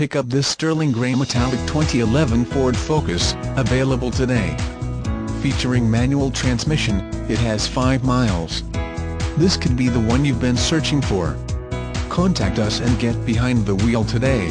pick up this sterling grey metallic 2011 Ford Focus, available today. Featuring manual transmission, it has 5 miles. This could be the one you've been searching for. Contact us and get behind the wheel today.